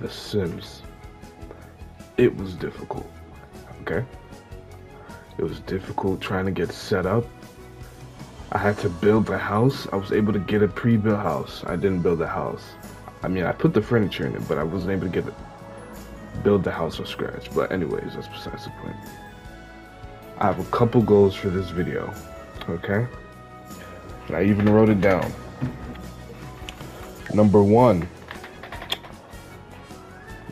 The Sims. It was difficult. Okay? It was difficult trying to get set up. I had to build the house. I was able to get a pre-built house. I didn't build the house. I mean, I put the furniture in it, but I wasn't able to get it, build the house from scratch. But anyways, that's besides the point. I have a couple goals for this video. Okay? And I even wrote it down. Number one,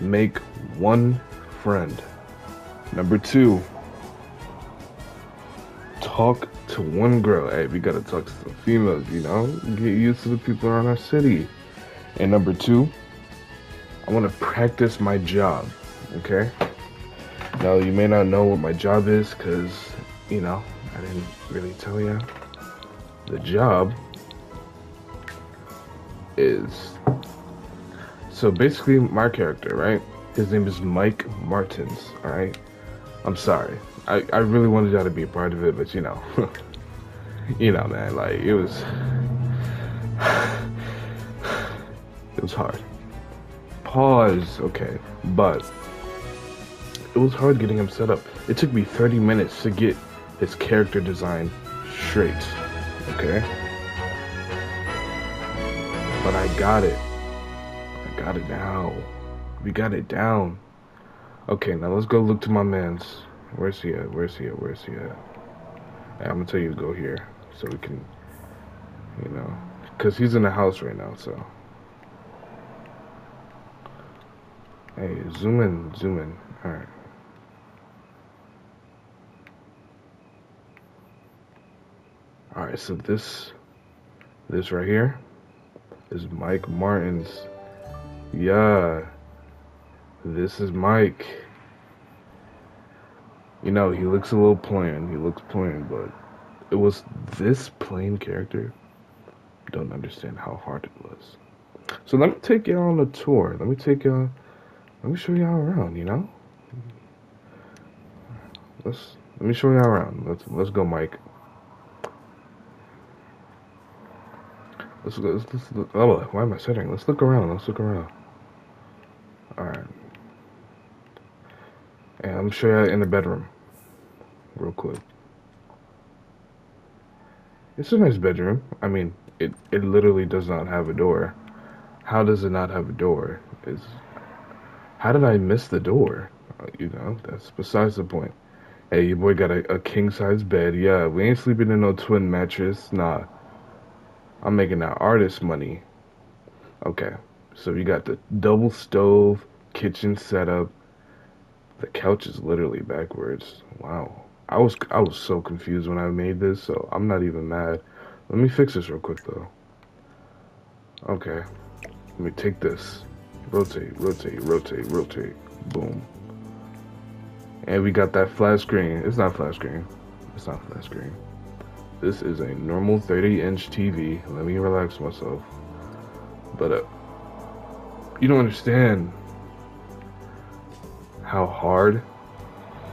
make one friend. Number two, talk to one girl. Hey, we gotta talk to some females, you know? Get used to the people around our city. And number two, I wanna practice my job, okay? Now, you may not know what my job is because, you know, I didn't really tell you. The job is. So basically, my character, right? His name is Mike Martins, alright? I'm sorry. I, I really wanted y'all to be a part of it, but you know. you know, man, like, it was. it was hard. Pause, okay. But. It was hard getting him set up. It took me 30 minutes to get his character design straight, okay? But I got it. Got it now. We got it down. Okay, now let's go look to my man's. Where's he at? Where's he at? Where's he at? I'm gonna tell you to go here so we can, you know, because he's in the house right now, so. Hey, zoom in, zoom in. Alright. Alright, so this, this right here is Mike Martins. Yeah. This is Mike. You know, he looks a little plain. He looks plain, but it was this plain character. Don't understand how hard it was. So let me take y'all on a tour. Let me take y'all. Let me show y'all around. You know. Let's let me show y'all around. Let's let's go, Mike. Let's go. Let's, let's, oh, why am I sitting? Let's look around. Let's look around. All right. And I'm you in the bedroom, real quick. It's a nice bedroom. I mean, it it literally does not have a door. How does it not have a door? Is how did I miss the door? Uh, you know, that's besides the point. Hey, your boy got a, a king size bed. Yeah, we ain't sleeping in no twin mattress. Nah. I'm making that artist money. Okay. So you got the double stove, kitchen setup. The couch is literally backwards. Wow. I was I was so confused when I made this, so I'm not even mad. Let me fix this real quick though. Okay. Let me take this. Rotate, rotate, rotate, rotate. Boom. And we got that flat screen. It's not flat screen. It's not flat screen. This is a normal 30 inch TV. Let me relax myself. But uh, you don't understand how hard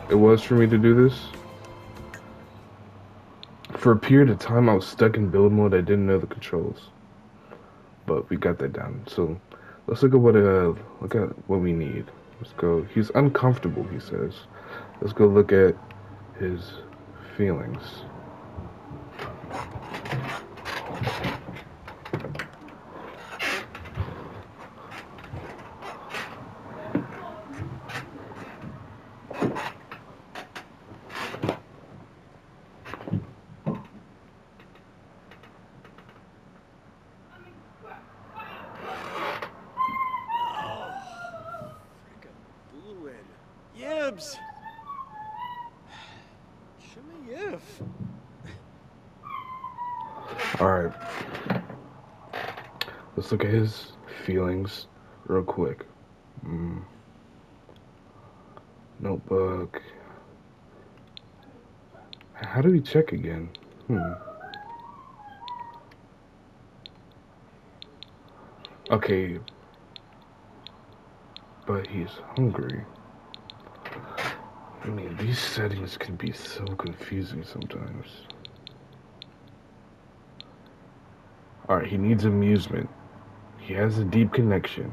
it was for me to do this. For a period of time, I was stuck in build mode. I didn't know the controls, but we got that down. So let's look at what uh look at what we need. Let's go. He's uncomfortable. He says. Let's go look at his feelings. Let's look at his feelings real quick. Mm. Notebook. How do we check again? Hmm. Okay. But he's hungry. I mean, these settings can be so confusing sometimes. Alright, he needs amusement. He has a deep connection.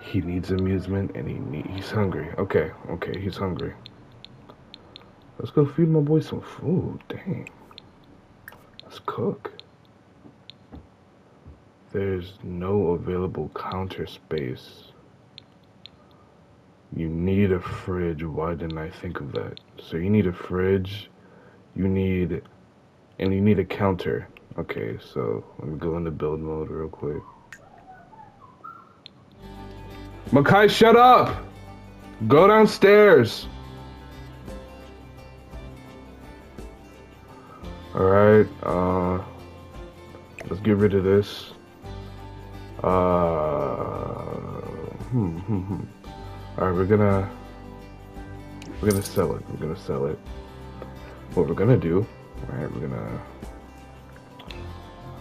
He needs amusement and he need, he's hungry. Okay, okay, he's hungry. Let's go feed my boy some food. Dang. Let's cook. There's no available counter space. You need a fridge. Why didn't I think of that? So you need a fridge. You need, and you need a counter. Okay, so let me go into build mode real quick. Makai, shut up! Go downstairs! Alright, uh, let's get rid of this. Uh, hmm, hmm, hmm. Alright, we're gonna, we're gonna sell it. We're gonna sell it. What we're gonna do, alright, we're gonna,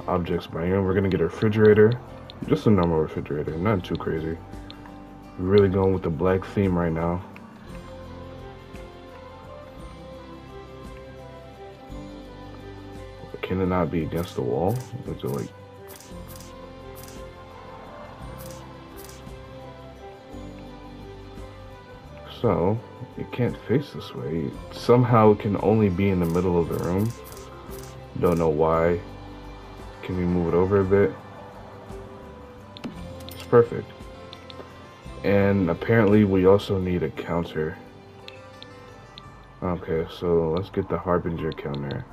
objects here, we're gonna get a refrigerator. Just a normal refrigerator, not too crazy. Really going with the black theme right now. Can it not be against the wall? Is it like... So, it can't face this way. Somehow it can only be in the middle of the room. Don't know why. Can we move it over a bit? It's perfect. And apparently we also need a counter. Okay, so let's get the Harbinger counter.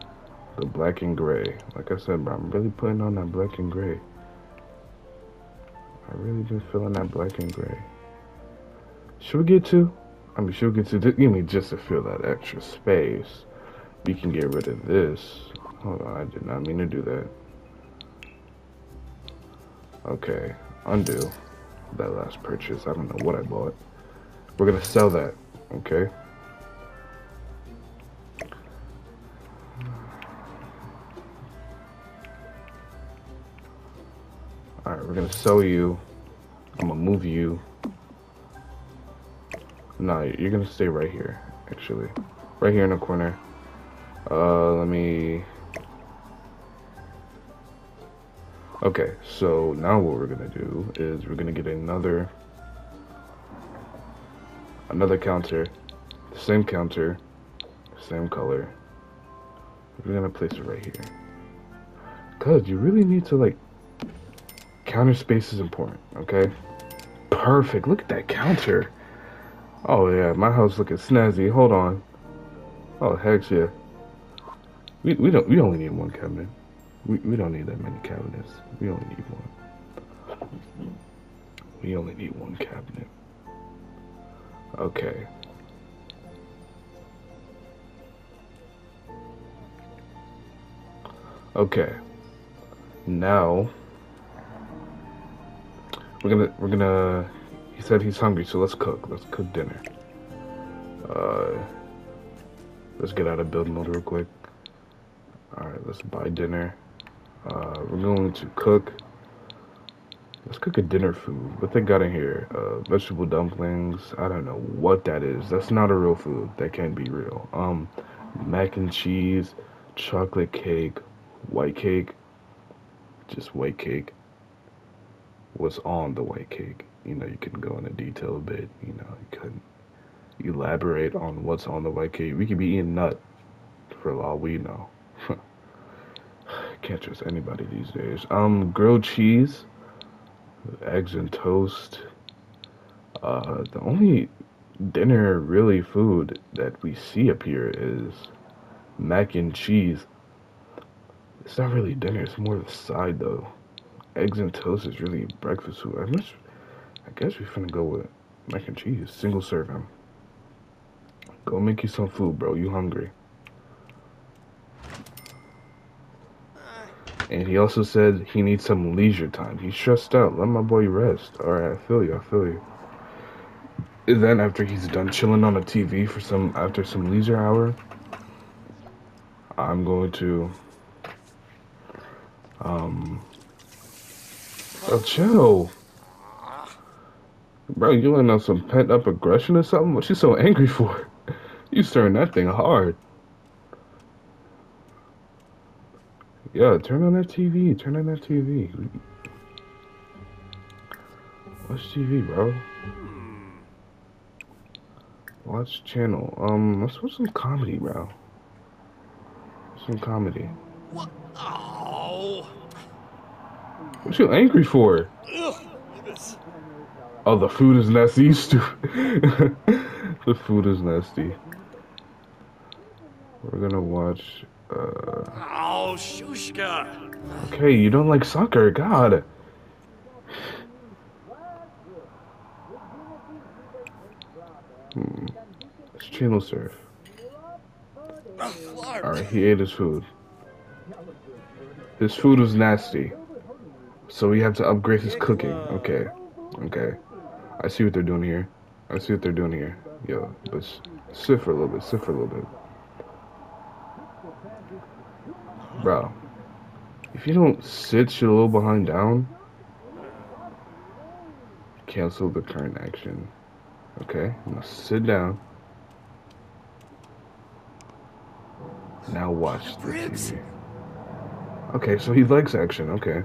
The black and gray. Like I said, bro, I'm really putting on that black and gray. I really just feeling that black and gray. Should we get to? I mean, should we get to? Give me just to fill that extra space. We can get rid of this. Hold on, I did not mean to do that. Okay, undo that last purchase. I don't know what I bought. We're gonna sell that, okay? Alright, we're gonna sell you. I'm gonna move you. No, you're gonna stay right here, actually. Right here in the corner. Uh, let me... Okay, so now what we're gonna do is we're gonna get another... Another counter. Same counter. Same color. We're gonna place it right here. Cause you really need to like Counter space is important, okay? Perfect. Look at that counter. Oh yeah, my house looking snazzy. Hold on. Oh heck yeah. We we don't we only need one cabinet. We we don't need that many cabinets. We only need one. We only need one cabinet. Okay. Okay. Now we're gonna, we're gonna, he said he's hungry, so let's cook. Let's cook dinner. Uh, let's get out of build mode real quick. Alright, let's buy dinner. Uh, we're going to cook. Let's cook a dinner food. What they got in here? Uh, vegetable dumplings. I don't know what that is. That's not a real food. That can't be real. Um, mac and cheese, chocolate cake, white cake, just white cake, what's on the white cake. You know, you can go into detail a bit. You know, you could elaborate on what's on the white cake. We could be eating nut for all we know. Can't trust anybody these days. Um, grilled cheese, eggs and toast. Uh, the only dinner really food that we see up here is mac and cheese. It's not really dinner, it's more the side though eggs and toast is really breakfast food. I, must, I guess we're finna go with mac and cheese, single serving. Go make you some food, bro. You hungry? And he also said he needs some leisure time. He's stressed out. Let my boy rest. Alright, I feel you. I feel you. And then after he's done chilling on the TV for some after some leisure hour, I'm going to um Oh, chill. Bro, you letting out some pent up aggression or something? What you so angry for? You stirring that thing hard. Yeah, turn on that TV. Turn on that TV. Watch TV, bro. Watch channel. Um, let's watch some comedy, bro. Some comedy. What? Oh. What you angry for? Oh, the food is nasty. The food is nasty. We're gonna watch. Uh, Oh, Shushka. okay, you don't like soccer, God. Hmm. It's channel surf. Alright, he ate his food. His food was nasty. So we have to upgrade his cooking. Okay. Okay. I see what they're doing here. I see what they're doing here. Yo, let's sit for a little bit, sit for a little bit. Bro. If you don't sit your little behind down, cancel the current action. Okay? Now sit down. Now watch the TV. Okay, so he likes action. Okay.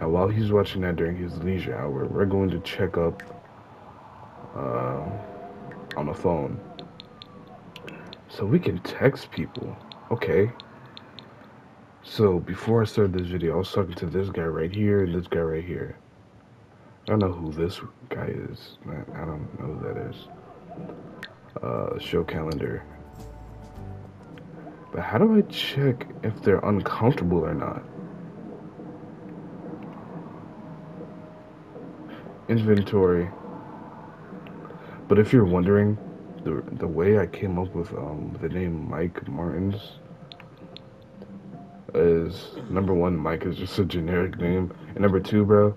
Now, while he's watching that during his leisure hour, we're going to check up uh, on the phone. So we can text people. Okay. So before I started this video, I was talking to this guy right here and this guy right here. I don't know who this guy is. I don't know who that is. Uh, show calendar. But how do I check if they're uncomfortable or not? Inventory. But if you're wondering, the the way I came up with um the name Mike Martins is number one, Mike is just a generic name, and number two, bro,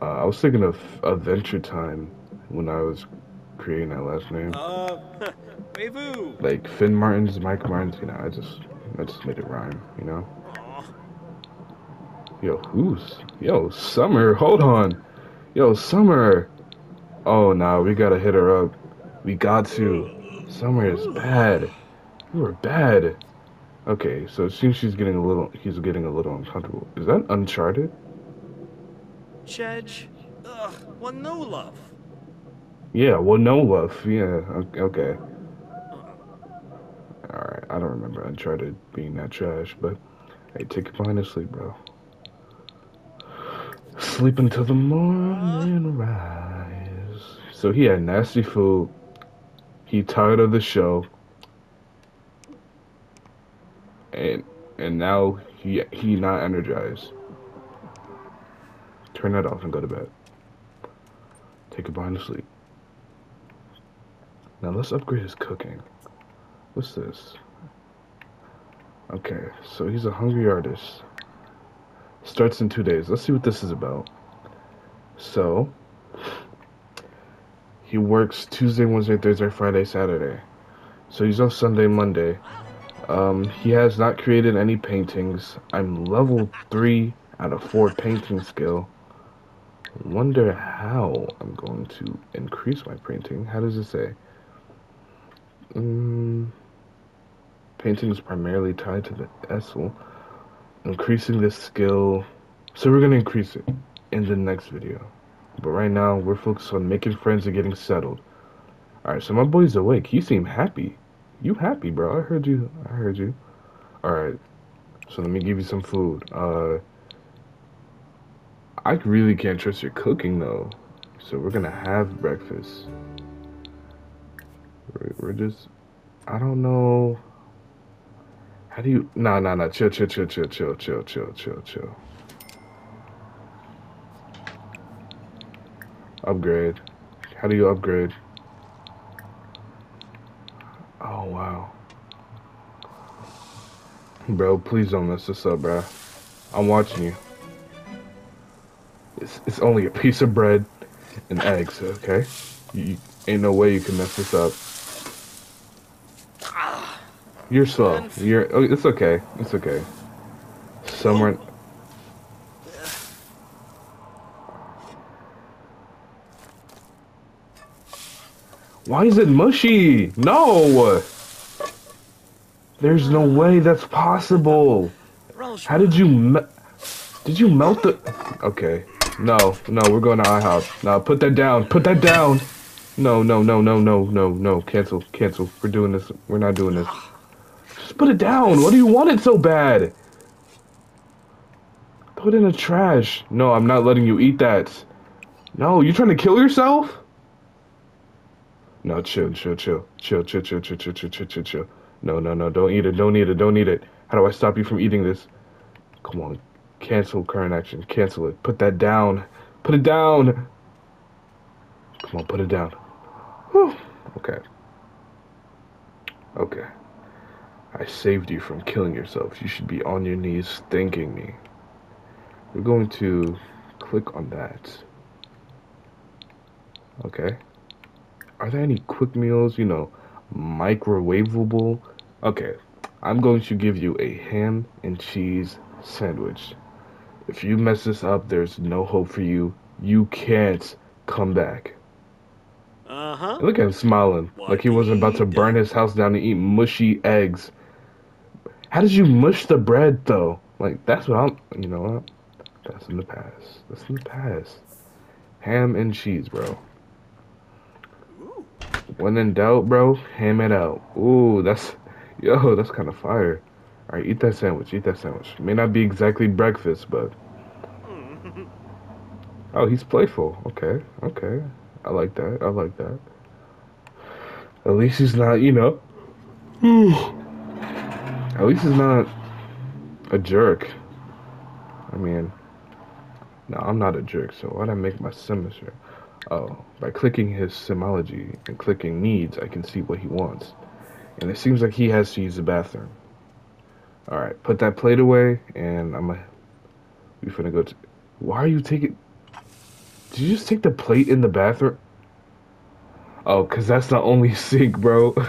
uh, I was thinking of Adventure Time when I was creating that last name. Uh, like Finn Martins, Mike Martins, you know, I just I just made it rhyme, you know. Yo, who's yo Summer? Hold on, yo Summer. Oh no, we gotta hit her up. We got to. Summer is bad. You are bad. Okay, so it seems she's getting a little. He's getting a little uncomfortable. Is that Uncharted? Chedge. Ugh, one no love. Yeah. Well, no love. Yeah. Okay. All right. I don't remember Uncharted being that trash, but hey, take it behind to sleep, bro. Sleep until the morning rise. So he had nasty food. He tired of the show. And and now he he not energized. Turn that off and go to bed. Take a behind to sleep. Now let's upgrade his cooking. What's this? Okay, so he's a hungry artist. Starts in two days. Let's see what this is about. So, he works Tuesday, Wednesday, Thursday, Friday, Saturday. So he's off Sunday, Monday. Um, he has not created any paintings. I'm level 3 out of 4 painting skill. Wonder how I'm going to increase my painting. How does it say? Mm, painting is primarily tied to the easel. Increasing this skill. So we're gonna increase it in the next video. But right now we're focused on making friends and getting settled. Alright, so my boy's awake. He seem happy. You happy, bro. I heard you. I heard you. Alright. So let me give you some food. Uh I really can't trust your cooking though. So we're gonna have breakfast. We're, we're just, I don't know. How do you? Nah, nah, nah. Chill, chill, chill, chill, chill, chill, chill, chill, chill. Upgrade. How do you upgrade? Oh wow. Bro, please don't mess this up, bro. I'm watching you. It's it's only a piece of bread and eggs, okay? You, you- ain't no way you can mess this up. You're slow. You're. Oh, it's okay. It's okay. Somewhere. Why is it mushy? No. There's no way that's possible. How did you? Did you melt the? Okay. No, no, we're going to IHOP. No, put that down. Put that down. No, no, no, no, no, no, no. Cancel, cancel. We're doing this. We're not doing this. Just put it down. What do you want it so bad? Throw it in the trash. No, I'm not letting you eat that. No, you trying to kill yourself? No, chill, chill, chill, chill, chill, chill, chill, chill, chill, chill, chill, chill. No, no, no, don't eat it, don't eat it, don't eat it. How do I stop you from eating this? Come on, cancel current action, cancel it. Put that down. Put it down. Come on, put it down. Whew. Okay. Okay. I saved you from killing yourself. You should be on your knees thanking me. We're going to click on that. Okay. Are there any quick meals, you know, microwavable? Okay. I'm going to give you a ham and cheese sandwich. If you mess this up, there's no hope for you. You can't come back. Uh huh. Look at him smiling, like he wasn't about to burn his house down to eat mushy eggs. How did you mush the bread though? Like that's what I'm. You know what? That's in the past. That's in the past. Ham and cheese, bro. When in doubt, bro, ham it out. Ooh, that's yo, that's kind of fire. All right, eat that sandwich. Eat that sandwich. May not be exactly breakfast, but oh, he's playful. Okay, okay. I like that. I like that. At least he's not, you know. At least he's not a jerk. I mean, no, I'm not a jerk, so why'd I make my semester? Oh, by clicking his Simology and clicking needs, I can see what he wants. And it seems like he has to use the bathroom. Alright, put that plate away, and I'm gonna. We finna go to. Why are you taking. Did you just take the plate in the bathroom? Oh, cause that's the only sink, bro.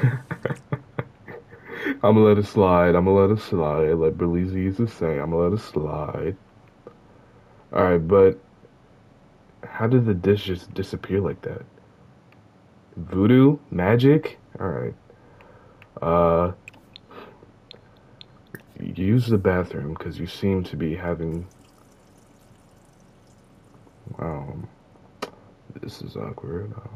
I'm gonna let it slide. I'm gonna let it slide. Like Belize used to say, I'm gonna let it slide. Alright, but how did the dish just disappear like that? Voodoo? Magic? Alright. Uh use the bathroom because you seem to be having um this is awkward. Oh.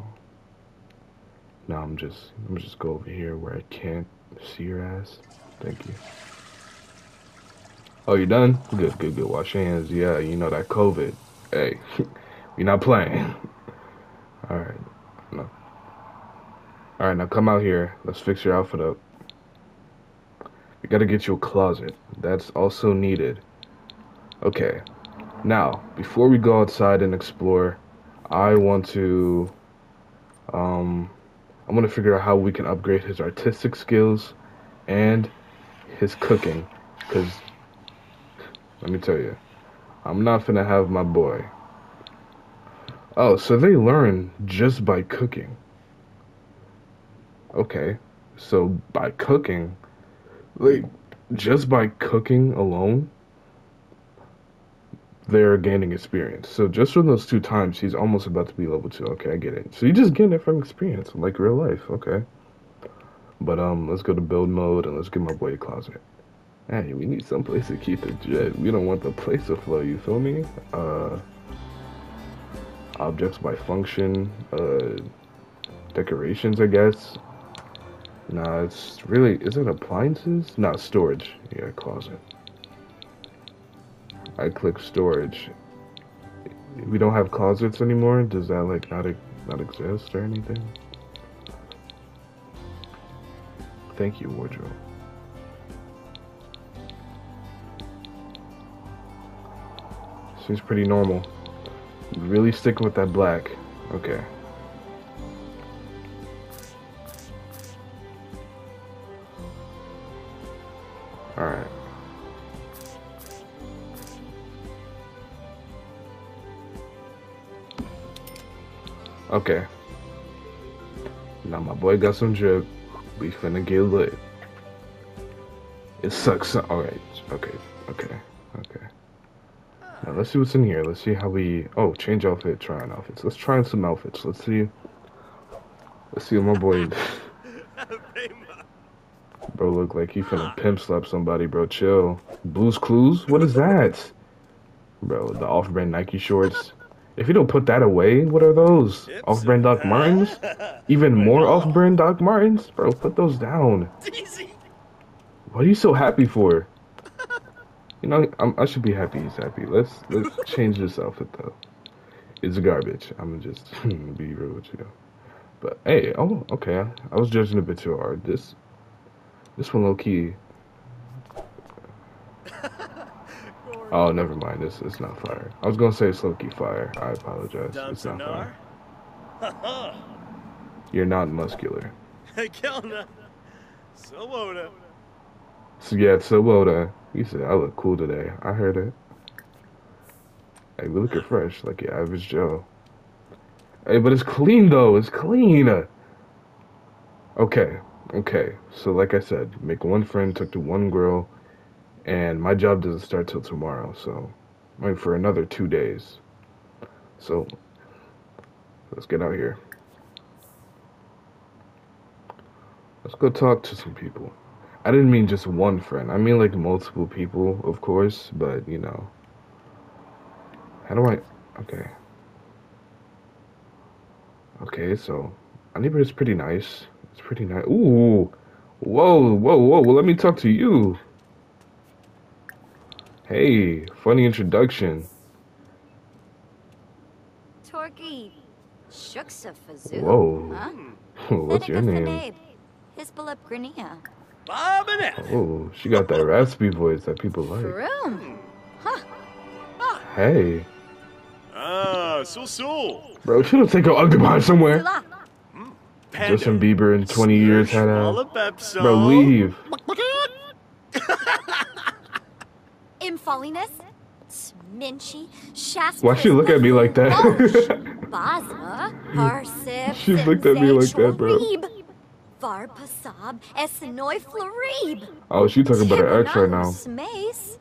Now I'm just I'm just go over here where I can't see your ass. Thank you. Oh, you done? Good, good, good. Wash your hands. Yeah, you know that COVID. Hey, we not playing. All right. No. All right, now come out here. Let's fix your outfit up. We gotta get you a closet. That's also needed. Okay. Now, before we go outside and explore, I want to um I want to figure out how we can upgrade his artistic skills and his cooking cuz let me tell you, I'm not gonna have my boy. Oh, so they learn just by cooking. Okay, so by cooking, like, just by cooking alone, they're gaining experience. So just from those two times, he's almost about to be level two. Okay, I get it. So you're just getting it from experience, like real life. Okay. But um, let's go to build mode and let's get my boy a closet. Hey, we need some place to keep the jet. We don't want the place to flow. You feel me? Uh, objects by function. Uh, decorations, I guess. Nah, it's really, is it appliances? Not storage. Yeah, closet. I click storage. We don't have closets anymore? Does that like not, not exist or anything? Thank you, wardrobe. Seems pretty normal. Really sticking with that black. Okay. Okay. Now my boy got some drip. We finna get lit. It sucks. Alright. Okay. Okay. Okay. Now let's see what's in here. Let's see how we. Oh, change outfit. Try on outfits. Let's try on some outfits. Let's see. Let's see what my boy. bro, look like he finna pimp slap somebody, bro. Chill. Blues Clues? What is that? Bro, the off-brand Nike shorts. If you don't put that away, what are those? Off-brand Doc Martens? Even more off-brand Doc Martens? Bro, put those down. What are you so happy for? You know, I'm, I should be happy he's happy. Let's let's change this outfit though. It's garbage. I'm gonna just be real with you. But hey, oh, okay. I was judging a bit too hard. This this one low key. Oh, never mind. This it's not fire. I was gonna say it's fire. I apologize. It's not fire. You're not muscular. Kelna. Swoda. So yeah, so well. You said I look cool today. I heard it. Hey, we looking fresh, like your average Joe. Hey, but it's clean though. It's clean. Okay, okay. So like I said, make one friend, talk to one girl, and my job doesn't start till tomorrow. So, mean, for another two days. So, let's get out here. Let's go talk to some people. I didn't mean just one friend. I mean like multiple people, of course, but you know. How do I okay. Okay, so our neighborhood's pretty nice. It's pretty nice. Ooh. Whoa, whoa, whoa. Well, let me talk to you. Hey, funny introduction. Torky. Shuksa Fazoo. Whoa. Huh? What's your name? Babe. Hisbalip Grania. Bob. Oh, she got that raspy voice that people like. Vroom. Hey, Ah, so so. bro, she don't take her ugly behind somewhere. Zula. Justin Bieber in 20 years had a. Bro, leave. Infolliness. Sminchi. Shasp. Why she look at me like that? Basma. Parsip. She looked at me like that, bro. Varpasab. Essenoi Florib. oh, she talking about her ex right now. Smace.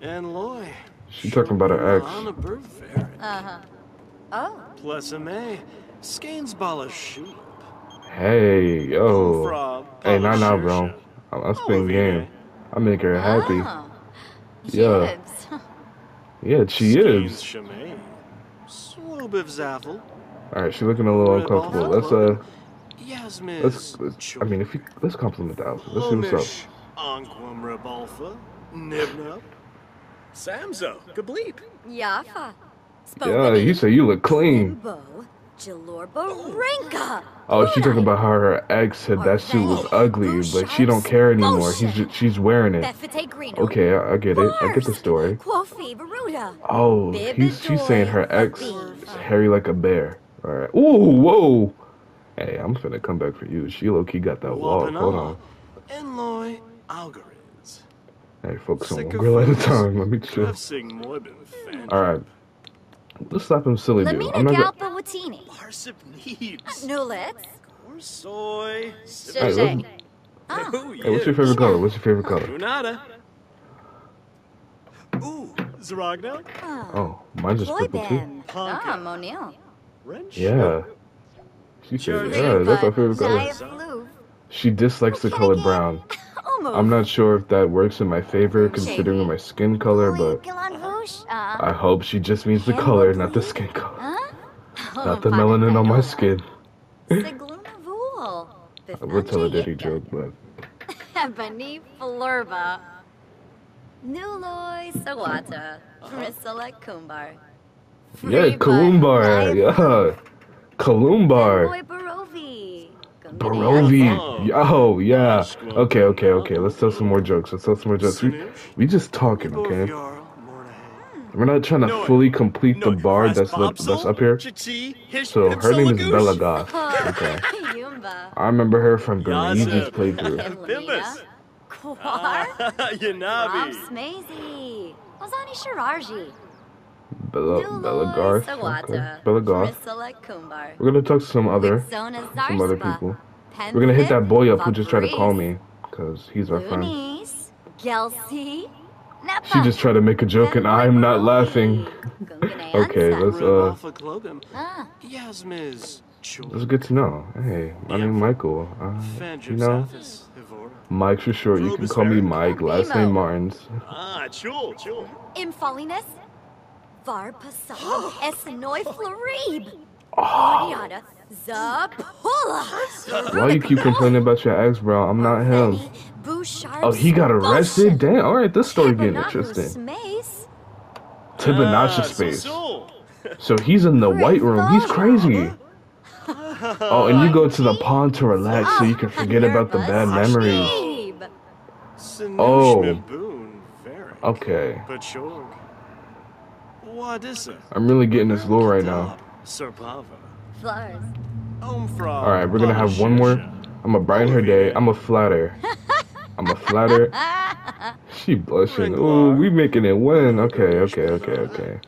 And Loy. She talking about her ex. On a bird fair. Uh-huh. Oh. Plus a May. Skainsballa shoot. Hey, yo. Hey, nah, nah, bro. I'm, I'm spitting Oh, game. I make her happy. Yeah. Yibs. Yeah, she is. Shemaine. Swobiv Zaffel. All right, she looking a little uncomfortable. Let's uh, Yasmiz. let's. let's I mean, if you let's compliment the outfit. Let's see what's up. Anquam Rebalfa. Nibna. Samzo. Kableep. Yafa. Yeah, you say you look clean. Bo. Jalorba Oh, she talking about how her ex said that suit was ugly, but she don't care anymore. He's just, she's wearing it. Okay, I, I get it. I get the story. Oh, he's she's saying her ex is hairy like a bear. All right. Ooh, whoa. Hey, I'm finna come back for you. She low key got that walk. Hold on. Enloy Algariz. Hey, focus on one Sick of girl at a fools. time. Let me chill. Dressing Moibin Fan. All right. Let's slap him silly dude. Lamina I'm not gonna. Parsip Neebs. Nulets. Or soy. Hey, Oh, Hey, what's your favorite color? What's your favorite color? Unada. Ooh, Zaragna. Oh, mine's just purple too. Boyben. Ah, Monil. Yeah. She said, yeah, that's my favorite color. She dislikes the color brown. I'm not sure if that works in my favor considering my skin color, but I hope she just means the color, not the skin color. Not the melanin on my skin. I would tell a dirty joke, but Ebony Flurba. Nuloi Sawata. Risala Kumbar. yeah, Kalumbar, yeah, Kalumbar, Barovi. Barovi, yo, yeah. Okay, okay, okay. Let's tell some more jokes. Let's tell some more jokes. We, we just talking, okay? We're not trying to fully complete the bar that's li- that's up here. So her name is Bella Goth. Okay. I remember her from Luigi's Yaza. playthrough. Bimbus. Kwar. Rob Yanabi. Smazy. Ozani Shirarji. Bella Bella Garth. Okay. Bella Goth. We're gonna talk to some other some other people. We're gonna hit that boy up who just tried to call me, cause he's our friend. Loonies. She just tried to make a joke and I'm not laughing. Okay, let's uh, Alpha Clogum. Ah, Yasmiz. that's good to know. Hey, my name's Michael. Uh, you know, Mike for short. You can call me Mike. Last name Martins. Ah, chul, chul. Infolliness. Var Pasam Esnoi Florib. Oh, why you keep complaining about your ex, bro? I'm not him. Oh, he got arrested? Damn, alright, this story getting interesting. Smace. Tibanasha space. so, So he's in the white room. He's crazy. Oh, and you go to the pond to relax so you can forget about the bad memories. Oh. Sinushna Boone, very. Okay. But sure. What is it? I'm really getting this low right now. Serpava. Flowers. Omfra. Alright, we're gonna have one more. I'm gonna brighten her day. I'm a flatter. I'm a flatter. She blushing. Ooh, we making it win. Okay, okay, okay, okay.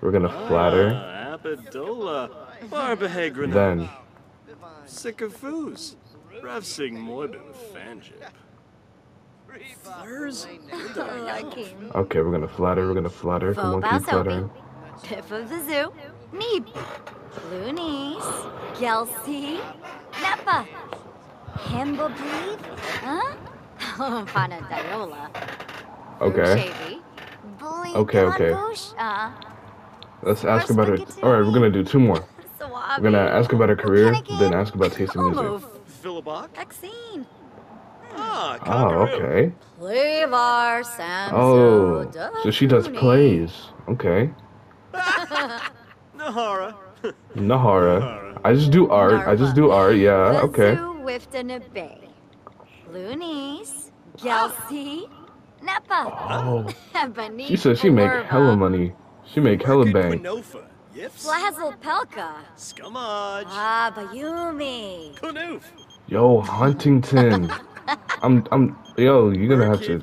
We're gonna flatter. Ah, Abadola. Barbahegrana. Then, Sycophus. Revsing Morbin Fangip. Fleurs? Lucky. okay, we're gonna flatter. We're gonna flatter. Come on, keep flattering. Piff of the zoo. Neep. Loonies. Gelsey. Neppa. Himba breathe. Huh? Panadiola. Okay, Okay, okay. Uh, let's ask about her. Alright, we're gonna do two more. We're gonna ask about her career, then ask about taste in music. Philibok? Vaccine. Ah, Oh, Congaroo. okay. Flavor Samso. Oh, so she does plays. Okay. Nahara. Nahara. I just do art. I just do art. Yeah. Okay. Wifton Bay. Loonies. Gelsey. Neppa. Oh, Beneath she said she make hella money. She make hella bank. Quinofa. Yips. Flazzle Pelka. Scumage. Ah, Bayumi. Kunoof. Yo, Huntington. I'm, I'm, yo, you're gonna have to.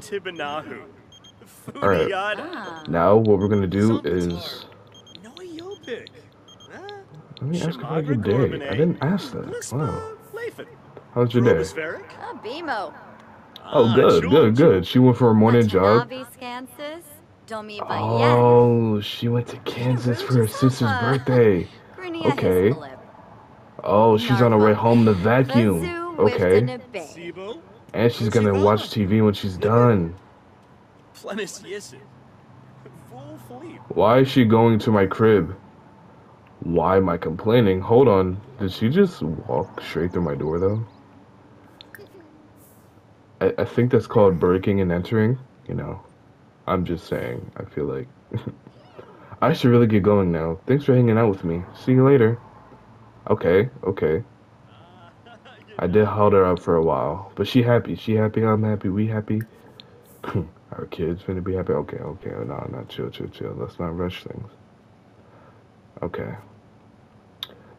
Alright. Ah. Now, what we're gonna do is. Noyopik. Let me ask about your day. I didn't ask that. Wow. Lathan. How's your day? Robospheric. Ah, Oh, Ah, good, good, good. She went for a morning jog. Navi Scansis. Domi Bayet. Oh, she went to Kansas for her sister's birthday. okay. Oh, she's on her way home to vacuum. Okay. And she's gonna watch TV when she's done. Plenis Yisin. Full Fleet. Why is she going to my crib? Why am I complaining? Hold on. Did she just walk straight through my door though? I, I think that's called breaking and entering. You know, I'm just saying. I feel like I should really get going now. Thanks for hanging out with me. See you later. Okay, okay. I did hold her up for a while, but she happy. She happy. I'm happy. We happy. Our kids finna be happy. Okay, okay. No, no, chill, chill, chill. Let's not rush things. Okay.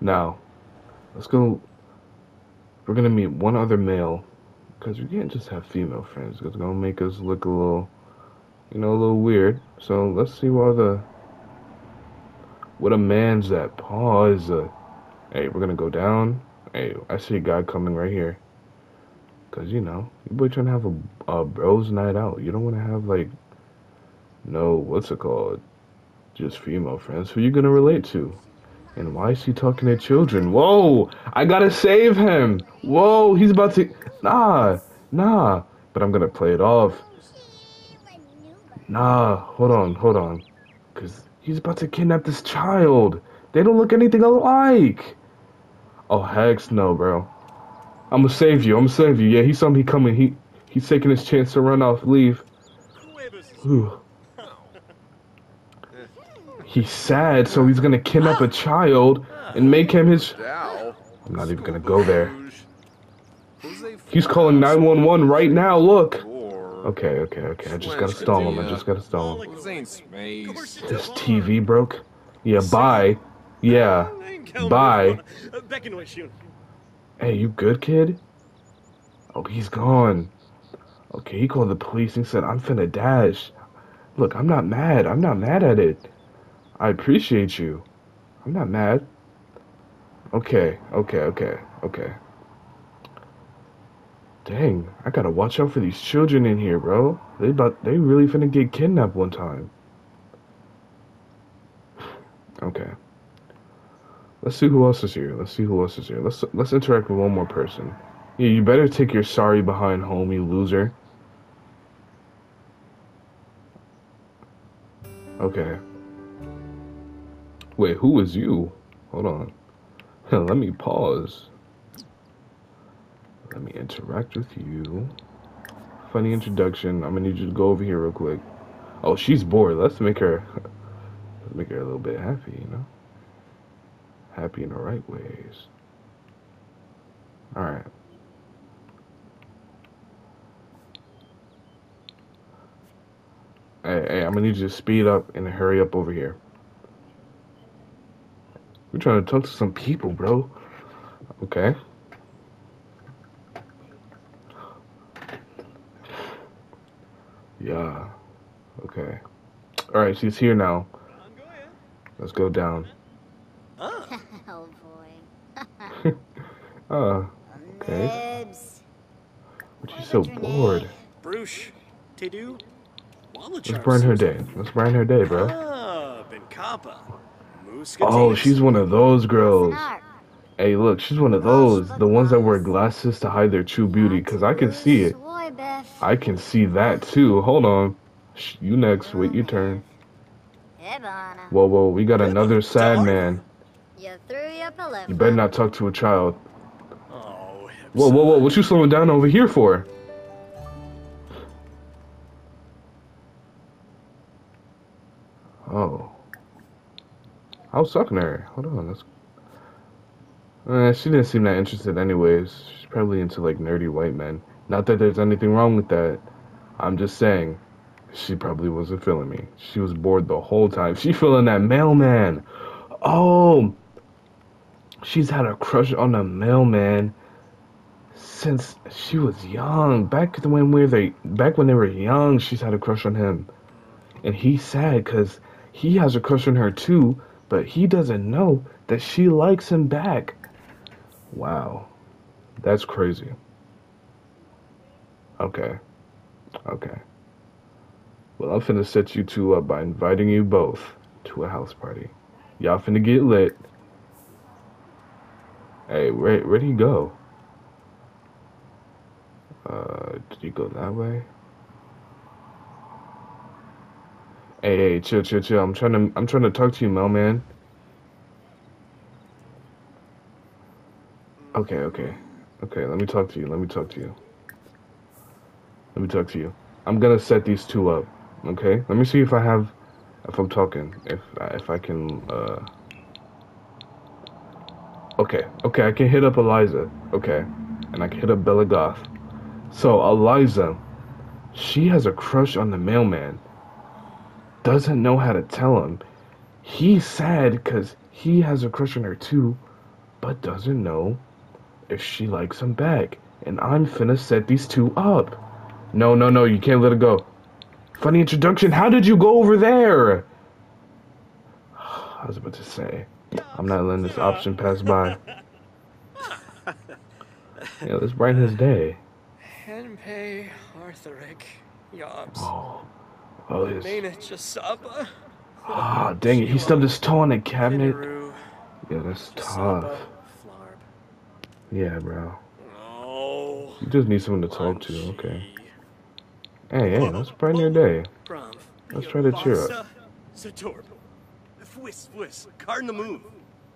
Now, let's go. We're gonna meet one other male, because we can't just have female friends. 'cause It's gonna make us look a little, you know, a little weird. So let's see what the. What a man's that pause. Uh, hey, we're gonna go down. Hey, I see a guy coming right here. Cause you know, you boy trying to have a, a bros night out. You don't want to have like, no, what's it called? Just female friends who you gonna relate to. And why is he talking to children? Whoa! I gotta save him! Whoa! He's about to. Nah! Nah! But I'm gonna play it off. Nah, hold on, hold on. Cause he's about to kidnap this child. They don't look anything alike. Oh heck no, bro. I'm gonna save you. I'm gonna save you. Yeah, he saw me coming. He he's taking his chance to run off, leave. He's sad, so he's gonna kidnap a child and make him his. I'm not even gonna go there. He's calling 911 right now. Look. Okay, okay, okay. I just gotta stall him. I just gotta stall him. This. TV broke. Yeah, bye. Yeah. Bye. Hey, you good, kid? Oh, he's gone. Okay, he called the police and said, I'm finna dash. Look, I'm not mad. I'm not mad at it. I appreciate you. I'm not mad. Okay, okay, okay, okay. Dang, I gotta watch out for these children in here, bro. They about they really finna get kidnapped one time. Okay. Let's see who else is here. Let's see who else is here. Let's let's interact with one more person. Yeah, you better take your sorry behind home, you loser. Okay. Wait, who is you? Hold on. Let me pause. Let me interact with you. Funny introduction. I'm gonna need you to go over here real quick. Oh, she's bored. Let's make her make her a little bit happy, you know? Happy in the right ways. Alright. Hey, hey, I'm gonna need you to speed up and hurry up over here. We're trying to talk to some people, bro. Okay. Yeah. Okay. All right, she's here now. Let's go down. Ah, Oh boy. Uh, Okay. Nibs. but she's so bored. Bruce, Tedu, Let's burn her day. Let's burn her day, bro. Benkapa. Oh, she's one of those girls. Hey, look, she's one of those. The ones that wear glasses to hide their true beauty. Cause I can see it. I can see that too. Hold on. Shh, You next. Wait your turn. Whoa, whoa. We got another sad man. You threw your pillow. You better not talk to a child. Oh, Whoa, whoa, whoa. What you slowing down over here for? I was talking to her. Hold on. Let's. Uh, she didn't seem that interested, anyways. She's probably into like nerdy white men. Not that there's anything wrong with that. I'm just saying, she probably wasn't feeling me. She was bored the whole time. She feeling that mailman. Oh, she's had a crush on the mailman since she was young. Back when we they back when they were young, she's had a crush on him, and he's sad because he has a crush on her too, but he doesn't know that she likes him back. Wow, that's crazy. Okay, okay. Well, I'm finna set you two up by inviting you both to a house party. Y'all finna get lit. Hey, where where'd he go? Uh, did he go that way? Hey, hey, chill, chill, chill. I'm trying to, I'm trying to talk to you, mailman. Okay, okay, okay. Let me talk to you. Let me talk to you. Let me talk to you. I'm gonna set these two up. Okay. Let me see if I have, if I'm talking, if if I can. uh Okay, okay. I can hit up Eliza. Okay, and I can hit up Bella Goth. So Eliza, she has a crush on the mailman. Doesn't know how to tell him. He's sad because he has a crush on her too, but doesn't know if she likes him back. And I'm finna set these two up. No, no, no, you can't let it go. Funny introduction. How did you go over there? I was about to say, I'm not letting this option pass by. Yeah, let's brighten his day. Henpei Arthuric Yobs. Oh, oh, his. Mena Jasaba. Ah, dang it. He stubbed his toe on the cabinet. Yeah, that's tough. Yeah, bro. Oh. You just need someone to talk to. Okay. Hey, hey, let's brighten your day. Let's try to cheer up. Satorb. Fwis, Fwis,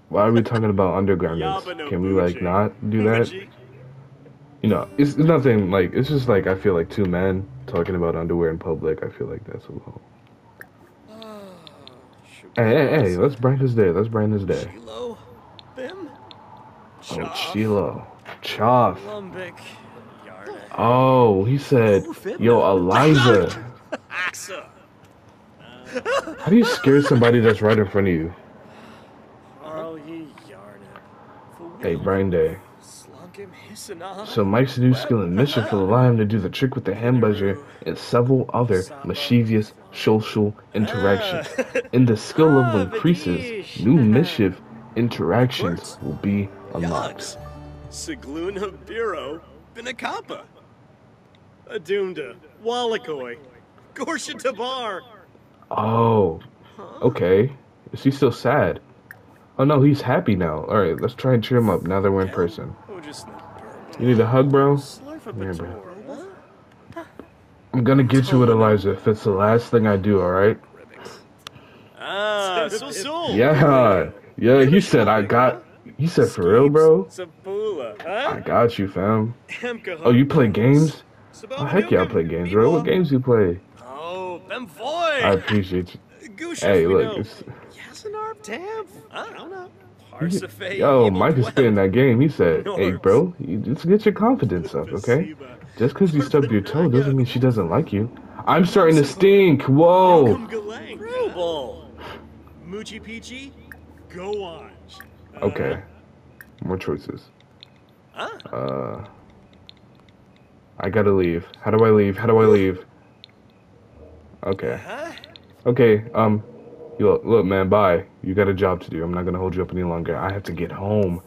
Why are we talking about? Yabba Can we like not do that? You know, it's, it's nothing like it's just like I feel like two men talking about underwear in public. I feel like that's a little. Hey, hey, hey! Let's brighten his day. Let's brighten his day. Chilo, Bim, Oh, Chilo, Choff. Lumbic, Yarda, Oh, he said, "Yo, Eliza." How do you scare somebody that's right in front of you? Yarda, Hey, Brian Day. So Mike's new skill and mischief will allow him to do the trick with the hand buzzer and several other mischievous social interactions. And the skill level ah, increases, new mischief interactions will be unlocked. Sigluna Biro, Binakapa, Adumda, Wallakoi, Gorsha Tabar. Oh, okay. Is he still sad? Oh no, he's happy now. Alright, let's try and cheer him up now that we're in person. You need a hug, bro? Yeah, bro. I'm gonna get you with Eliza if it's the last thing I do, alright? Ah, so. Yeah, yeah. He said I got. He said for real, bro. I got you, fam. Oh, you play games? Oh, heck yeah, I play games, bro. What games you play? Oh, Ben Foy. I appreciate you. Hey, look, it's, Yasinarp Tamp? I don't know. Parsifal. yo, Mike is Twelve. spitting that game. He said, "Hey, bro, you just get your confidence up, okay? Placebo. Just because you stubbed your toe doesn't mean she doesn't like you." I'm starting to stink. Whoa. Malcolm Galang. Moochie Peachy. Go on. Okay. More choices. Uh, Uh, I gotta leave. How do I leave? How do I leave? Okay. Okay. Um, look, look, man. Bye. You got a job to do. I'm not gonna hold you up any longer. I have to get home.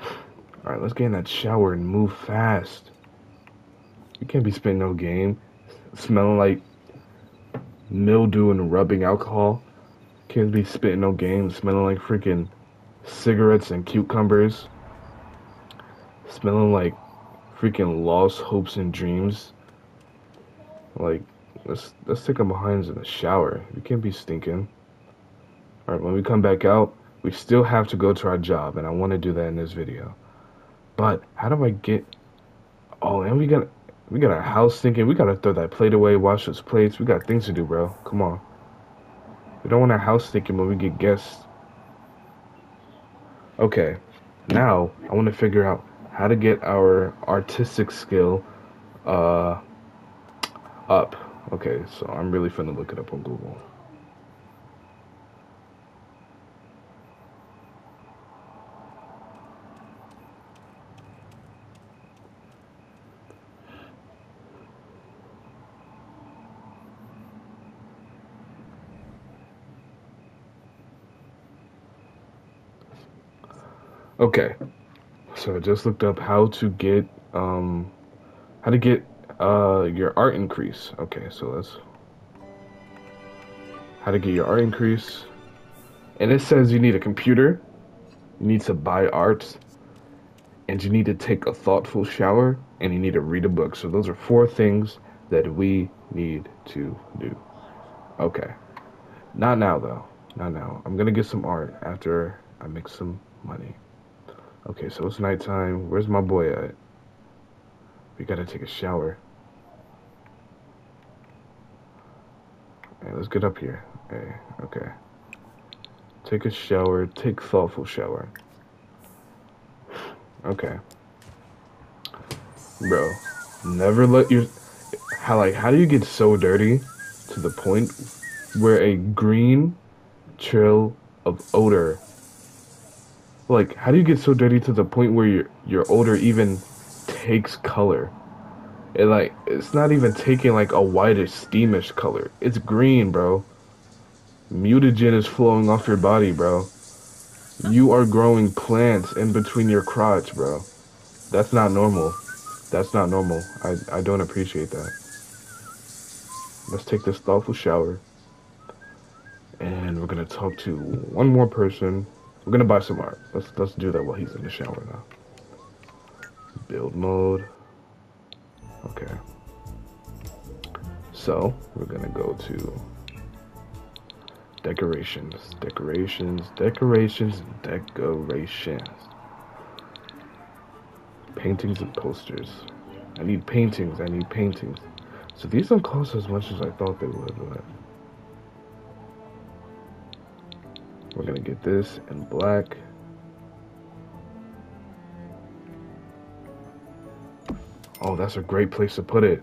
All right, let's get in that shower and move fast. You can't be spitting no game, smelling like mildew and rubbing alcohol. Can't be spitting no game, smelling like freaking cigarettes and cucumbers. Smelling like freaking lost hopes and dreams. Like, let's let's take our behinds in the shower. We can't be stinking. All right, when we come back out, we still have to go to our job, and I want to do that in this video. But how do I get? Oh, and we got we got our house stinking. We gotta throw that plate away, wash those plates. We got things to do, bro. Come on. We don't want our house stinking when we get guests. Okay, now I want to figure out how to get our artistic skill uh up. Okay, so I'm really finna look it up on Google. Okay, so I just looked up how to get um how to get uh your art increase. Okay, so let's how to get your art increase. And it says you need a computer, you need to buy art, and you need to take a thoughtful shower, and you need to read a book. So those are four things that we need to do. Okay. Not now though. Not now. I'm gonna get some art after I make some money. Okay, so it's nighttime. Where's my boy at? We gotta take a shower. Let's get up here. Hey, okay. Take a shower. Take thoughtful shower. Okay. Bro, never let your how like how do you get so dirty to the point where a green trail of odor like how do you get so dirty to the point where your your odor even takes color it like it's not even taking like a whitish steamish color. It's green bro. Mutagen is flowing off your body bro. You are growing plants in between your crotch bro. That's not normal. That's not normal. I i don't appreciate that. Let's take this thoughtful shower. And we're gonna talk to one more person. We're gonna buy some art. Let's let's do that while he's in the shower now. Build mode. Okay. So we're gonna go to decorations, decorations, decorations, decorations. Paintings and posters. I need paintings. I need paintings. So these don't cost as much as I thought they would, but We're gonna get this in black. Oh, that's a great place to put it.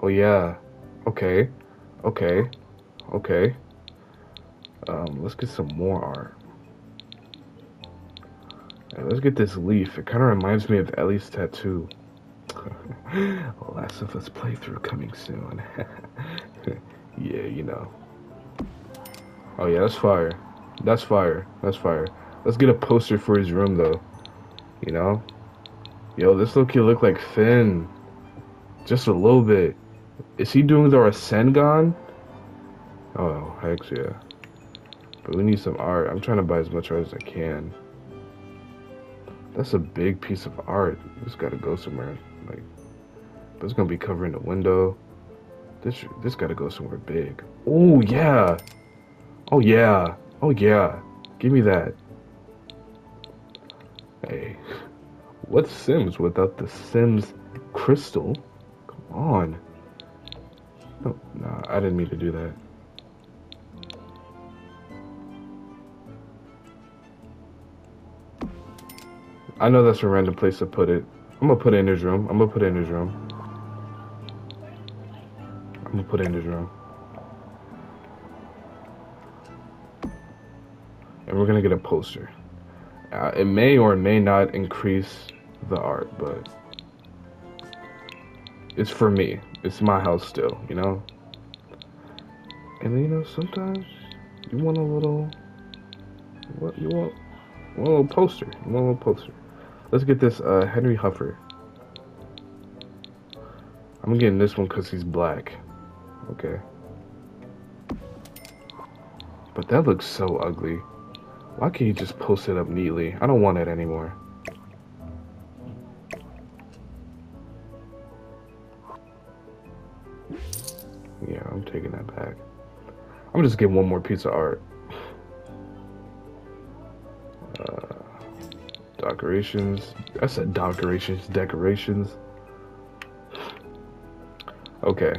Oh yeah. Okay. Okay. Okay. Um, let's get some more art. Hey, let's get this leaf. It kind of reminds me of Ellie's tattoo. Last of Us playthrough coming soon. yeah, you know. Oh yeah, that's fire. That's fire. That's fire. Let's get a poster for his room though. You know? Yo, this look he look like Finn. Just a little bit. Is he doing the Rasengan? Oh, heck yeah. But we need some art. I'm trying to buy as much art as I can. That's a big piece of art. It's gotta go somewhere. Like, but it's gonna be covering the window. This this gotta go somewhere big. Oh yeah. Oh yeah. Oh yeah. Give me that. Hey. What's Sims without the Sims crystal? Come on. No, nah, I didn't mean to do that. I know that's a random place to put it. I'm gonna put it in his room. I'm gonna put it in his room. I'm gonna put it in his room. And we're gonna get a poster. Uh, it may or may not increase the art, but it's for me. It's my house still, you know? And you know, sometimes you want a little, what you want, want a little poster. You want a little poster. Let's get this uh, Henry Huffer. I'm getting this one because he's black. Okay. But that looks so ugly. Why can't you just post it up neatly? I don't want it anymore. Taking that back. I'm just getting one more piece of art. Uh, decorations. I said decorations, decorations. Okay.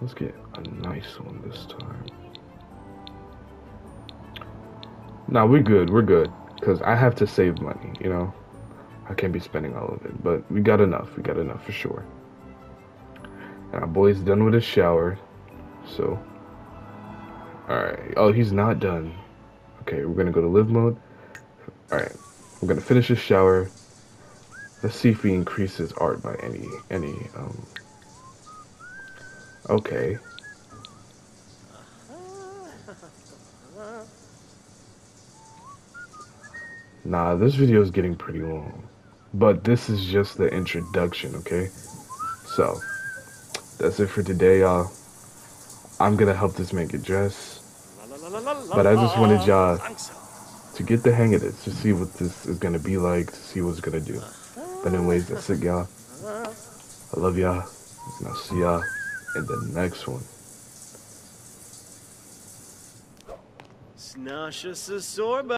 Let's get a nice one this time. Nah, we're good. We're good. Because I have to save money, you know? I can't be spending all of it. But we got enough. We got enough for sure. Our boy's done with his shower. So. Alright. Oh, he's not done. Okay, we're to go to live mode. Alright. We're to finish his shower. Let's see if we increase his art by any, any, um... Okay. Nah, this video is getting pretty long. But this is just the introduction, okay? So, that's it for today, y'all. I'm gonna help this man get dressed. But I just wanted y'all to get the hang of this, to see what this is gonna be like, to see what it's gonna do. But anyways, that's it, y'all. I love y'all, and I'll see y'all in the next one. Snasha Sorba.